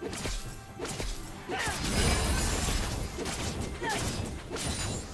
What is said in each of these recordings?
Let's go.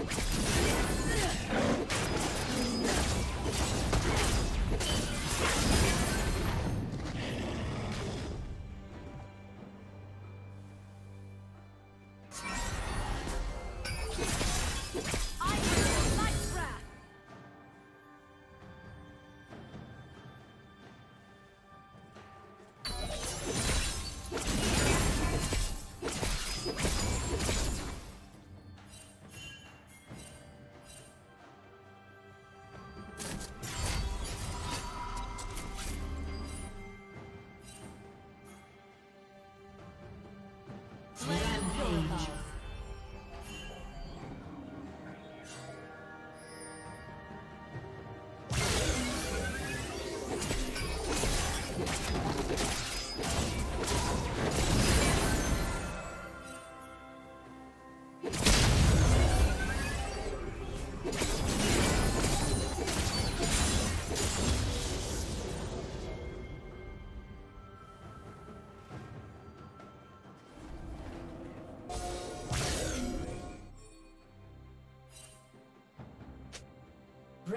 Light wrath. Rampage.